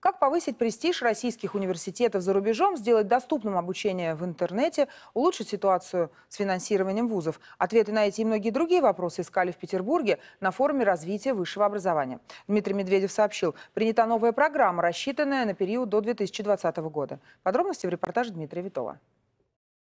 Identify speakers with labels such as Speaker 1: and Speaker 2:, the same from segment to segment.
Speaker 1: Как повысить престиж российских университетов за рубежом, сделать доступным обучение в интернете, улучшить ситуацию с финансированием вузов? Ответы на эти и многие другие вопросы искали в Петербурге на форуме развития высшего образования. Дмитрий Медведев сообщил, принята новая программа, рассчитанная на период до 2020 года. Подробности в репортаже Дмитрия Витова.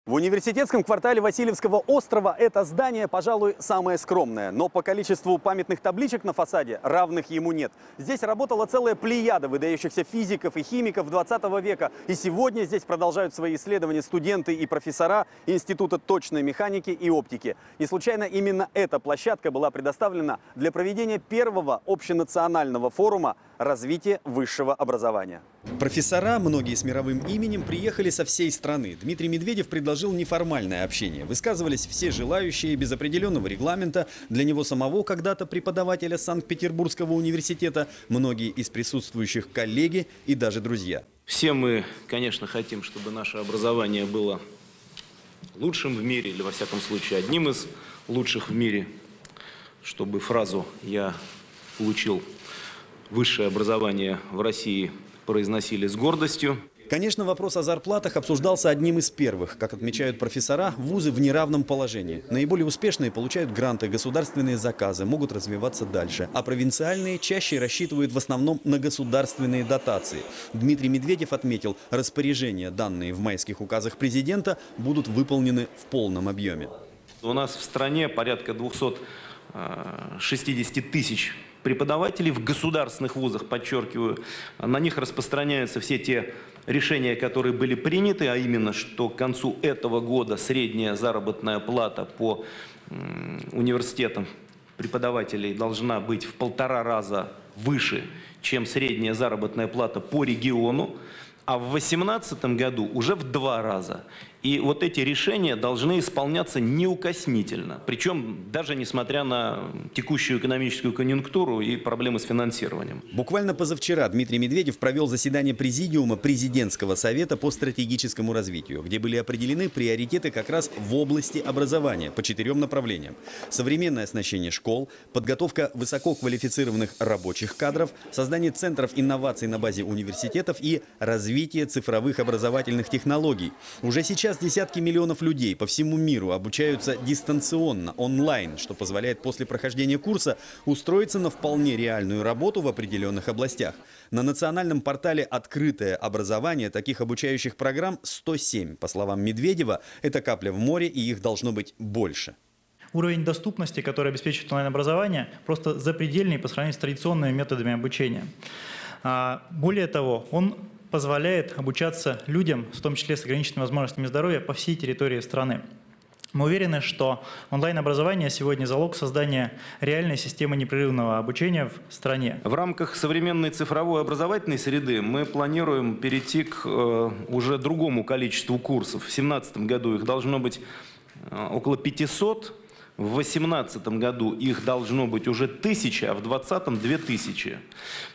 Speaker 2: В университетском квартале Васильевского острова это здание, пожалуй, самое скромное. Но по количеству памятных табличек на фасаде равных ему нет. Здесь работала целая плеяда выдающихся физиков и химиков 20 века. И сегодня здесь продолжают свои исследования студенты и профессора Института точной механики и оптики. Не случайно именно эта площадка была предоставлена для проведения первого общенационального форума развития высшего образования. Профессора, многие с мировым именем, приехали со всей страны. Дмитрий Медведев предложил неформальное общение. Высказывались все желающие без определенного регламента. Для него самого когда-то преподавателя Санкт-Петербургского университета, многие из присутствующих коллеги и даже друзья.
Speaker 3: Все мы, конечно, хотим, чтобы наше образование было лучшим в мире, или во всяком случае одним из лучших в мире, чтобы фразу я получил высшее образование в России произносили с гордостью.
Speaker 2: Конечно, вопрос о зарплатах обсуждался одним из первых. Как отмечают профессора, вузы в неравном положении. Наиболее успешные получают гранты, государственные заказы, могут развиваться дальше. А провинциальные чаще рассчитывают в основном на государственные дотации. Дмитрий Медведев отметил, распоряжения, данные в майских указах президента, будут выполнены в полном объеме.
Speaker 3: У нас в стране порядка 260 тысяч преподавателей в государственных вузах, подчеркиваю, на них распространяются все те решения, которые были приняты, а именно, что к концу этого года средняя заработная плата по университетам преподавателей должна быть в полтора раза выше, чем средняя заработная плата по региону а в 2018 году уже в два раза. И вот эти решения должны исполняться неукоснительно, причем даже несмотря на текущую экономическую конъюнктуру и проблемы с финансированием.
Speaker 2: Буквально позавчера Дмитрий Медведев провел заседание Президиума Президентского совета по стратегическому развитию, где были определены приоритеты как раз в области образования по четырем направлениям. Современное оснащение школ, подготовка высококвалифицированных рабочих кадров, создание центров инноваций на базе университетов и развитие цифровых образовательных технологий. Уже сейчас Сейчас десятки миллионов людей по всему миру обучаются дистанционно, онлайн, что позволяет после прохождения курса устроиться на вполне реальную работу в определенных областях. На национальном портале «Открытое образование» таких обучающих программ 107. По словам Медведева, это капля в море, и их должно быть больше.
Speaker 4: Уровень доступности, который обеспечивает онлайн-образование, просто запредельный по сравнению с традиционными методами обучения. А, более того, он позволяет обучаться людям, в том числе с ограниченными возможностями здоровья, по всей территории страны. Мы уверены, что онлайн-образование сегодня залог создания реальной системы непрерывного обучения в стране.
Speaker 3: В рамках современной цифровой образовательной среды мы планируем перейти к э, уже другому количеству курсов. В 2017 году их должно быть э, около 500, в 2018 году их должно быть уже тысяча, а в 2020 две тысячи.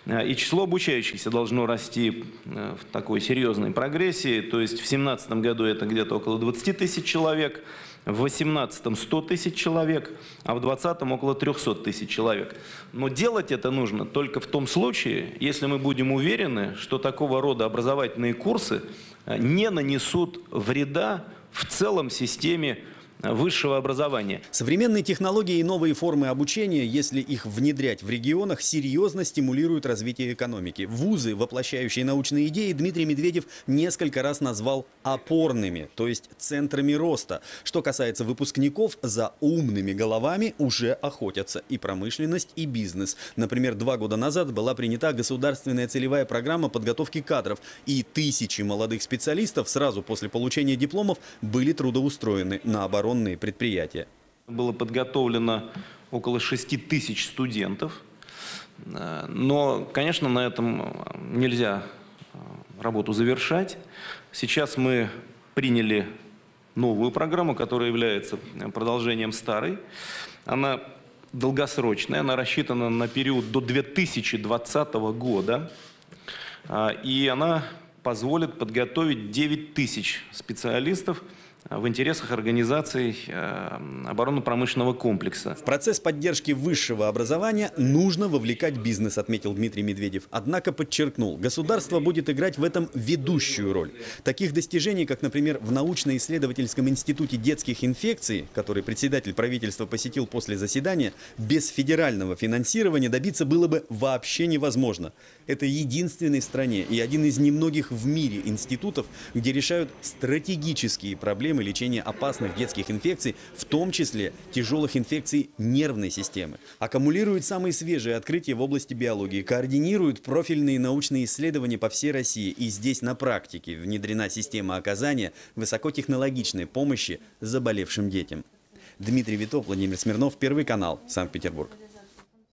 Speaker 3: Э, и число обучающихся должно расти э, в такой серьезной прогрессии. То есть в 2017 году это где-то около 20 тысяч человек, в 2018 100 тысяч человек, а в 2020 около 300 тысяч человек. Но делать это нужно только в том случае, если мы будем уверены, что такого рода образовательные курсы э, не нанесут вреда в целом системе высшего образования.
Speaker 2: Современные технологии и новые формы обучения, если их внедрять в регионах, серьезно стимулируют развитие экономики. Вузы, воплощающие научные идеи, Дмитрий Медведев несколько раз назвал опорными, то есть центрами роста. Что касается выпускников, за умными головами уже охотятся и промышленность, и бизнес. Например, два года назад была принята государственная целевая программа подготовки кадров, и тысячи молодых специалистов сразу после получения дипломов были трудоустроены на оборот оборонные предприятия.
Speaker 3: Было подготовлено около 6 тысяч студентов. Но, конечно, на этом нельзя э, работу завершать. Сейчас мы приняли новую программу, которая является продолжением старой. Она долгосрочная, она рассчитана на период до 2020 года. И она позволит подготовить 9 тысяч специалистов – в интересах организаций э, оборонно-промышленного комплекса.
Speaker 2: В процесс поддержки высшего образования нужно вовлекать бизнес, отметил Дмитрий Медведев. Однако подчеркнул, государство будет играть в этом ведущую роль. Таких достижений, как, например, в научно-исследовательском институте детских инфекций, который председатель правительства посетил после заседания, без федерального финансирования добиться было бы вообще невозможно. Это единственный в стране и один из немногих в мире институтов, где решают стратегические проблемы лечения опасных детских инфекций, в том числе тяжелых инфекций нервной системы. Аккумулируют самые свежие открытия в области биологии, координируют профильные научные исследования по всей России. И здесь на практике внедрена система оказания высокотехнологичной помощи заболевшим детям. Дмитрий Витов, Владимир Смирнов, Первый канал, Санкт-Петербург.